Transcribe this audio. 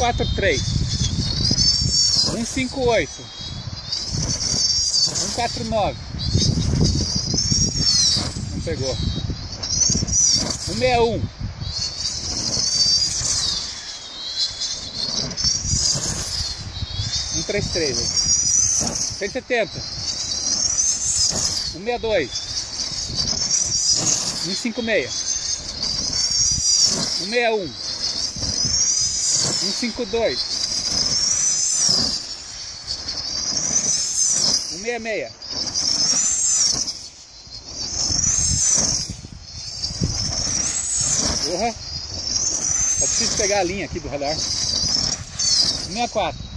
143 158 149 Não pegou. 161 133 170 162 156 161 152 166 Porra! Só preciso pegar a linha aqui do radar. 64